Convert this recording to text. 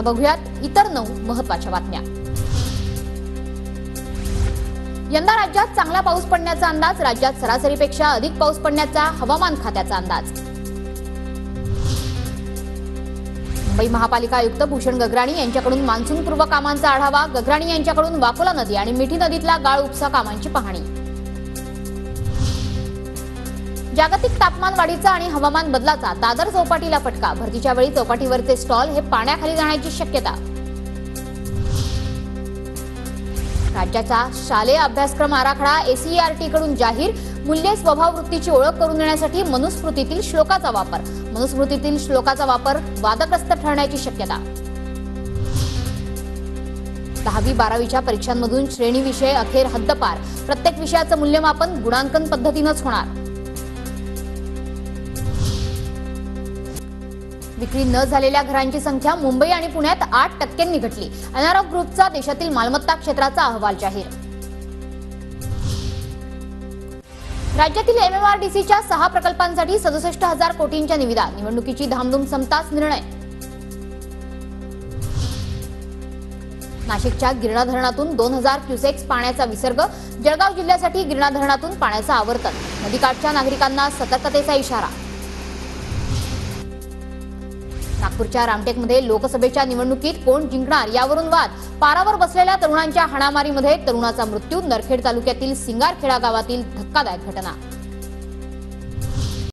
आता बघूयात इतर नऊ महत्त्वाच्या बातम्या. यंदा राज्यात चांगला पाऊस पडण्याचा अंदाज राज्यात सरासरीपेक्षा अधिक पाऊस पडण्याचा हवामान खात्याचा अंदाज. मुंबई महापालिका आयुक्त भूषण गगराणी यांच्याकडून मान्सूनपूर्व कामांचा आढावा गगराणी यांच्याकडून वाकोला नदी आणि मिठी नदीतला गाळ उपसा कामांची पाहणी. जागतिक तापमान वाढीचा आणि हवामान बदलाचा दादर चौपाटीला फटका. भरतीच्या वेळी चौपाटीवरचे स्टॉल हे पाण्याखाली जाण्याची शक्यता. राज्याचा शालेय अभ्यासक्रम आराखडा एसईआरटी कडून जाहीर मूल्ये स्वभाव वृत्तीची ओळख करून देण्यासाठी मनुस्मृतीतील श्लोकाचा वापर. मनुस्मृतीतील श्लोकाचा वापर वादग्रस्त ठरण्याची शक्यता. दहावी बारावीच्या परीक्षांमधून श्रेणी विषय अखेर हद्दपार. प्रत्येक विषयाचं मूल्यमापन गुणांकन पद्धतीनंच होणार. विक्री न झालेल्या घरांची संख्या मुंबई आणि पुण्यात आठ टक्क्यांनी घटली अनारॉक ग्रुपचा देशातील मालमत्ता क्षेत्राचा अहवाल जाहीर. राज्यातील एमएमआरडीसीच्या सहा प्रकल्पांसाठी सदुसष्ट हजार कोटींच्या निविदा. निवडणुकीची धामधूम संपताच निर्णय. नाशिकच्या गिरणा धरणातून दोन हजार क्युसेक्स पाण्याचा विसर्ग जळगाव जिल्ह्यासाठी गिरणा धरणातून पाण्याचं आवर्तन. नदीकाठच्या नागरिकांना सतर्कतेचा इशारा. नागपूरच्या रामटेकमध्ये लोकसभेच्या निवडणुकीत कोण जिंकणार यावरून वाद. पारावर बसलेल्या तरुणांच्या हाणामारीमध्ये तरुणाचा मृत्यू नरखेड तालुक्यातील सिंगारखेडा गावातील धक्कादायक घटना.